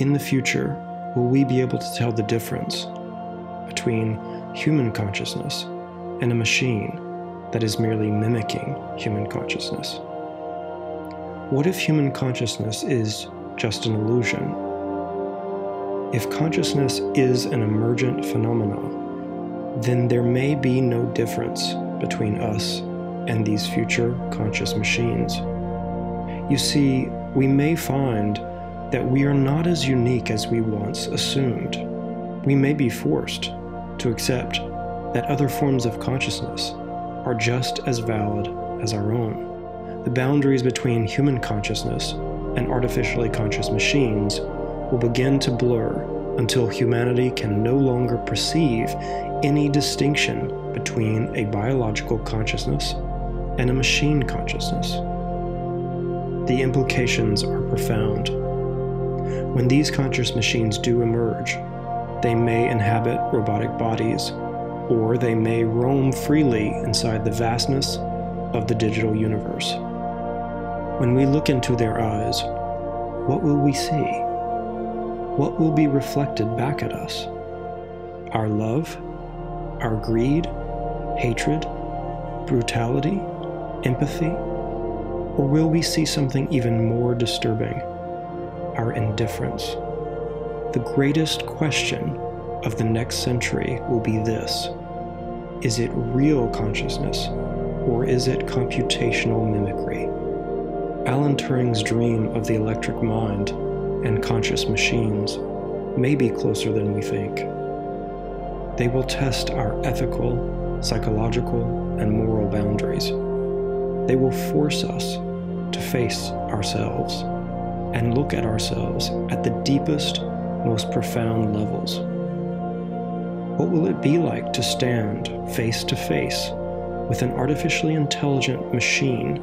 In the future, will we be able to tell the difference between human consciousness and a machine that is merely mimicking human consciousness? What if human consciousness is just an illusion? If consciousness is an emergent phenomenon, then there may be no difference between us and these future conscious machines. You see, we may find that we are not as unique as we once assumed. We may be forced to accept that other forms of consciousness are just as valid as our own. The boundaries between human consciousness and artificially conscious machines will begin to blur until humanity can no longer perceive any distinction between a biological consciousness and a machine consciousness. The implications are profound. When these conscious machines do emerge, they may inhabit robotic bodies, or they may roam freely inside the vastness of the digital universe. When we look into their eyes, what will we see? What will be reflected back at us? Our love? Our greed? Hatred? Brutality? Empathy? Or will we see something even more disturbing? Our indifference. The greatest question of the next century will be this Is it real consciousness, or is it computational mimicry? Alan Turing's dream of the electric mind and conscious machines may be closer than we think. They will test our ethical, psychological, and moral boundaries. They will force us to face ourselves and look at ourselves at the deepest, most profound levels. What will it be like to stand face to face with an artificially intelligent machine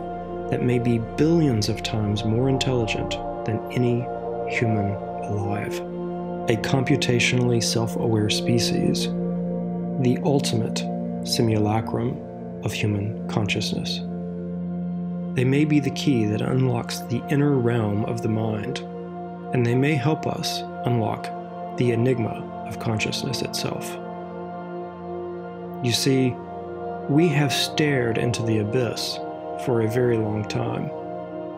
that may be billions of times more intelligent than any human alive? A computationally self aware species, the ultimate simulacrum of human consciousness. They may be the key that unlocks the inner realm of the mind, and they may help us unlock the enigma of consciousness itself. You see, we have stared into the abyss for a very long time,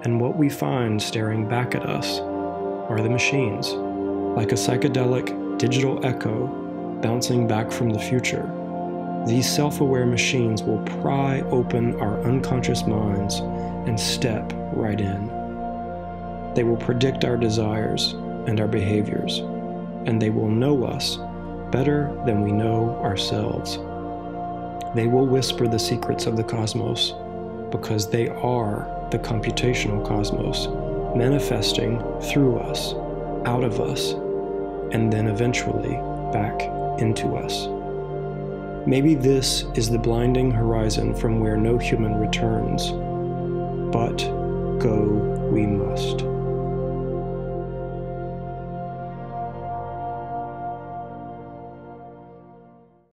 and what we find staring back at us are the machines, like a psychedelic digital echo bouncing back from the future. These self aware machines will pry open our unconscious minds and step right in. They will predict our desires and our behaviors, and they will know us better than we know ourselves. They will whisper the secrets of the cosmos because they are the computational cosmos, manifesting through us, out of us, and then eventually back into us. Maybe this is the blinding horizon from where no human returns but go we must.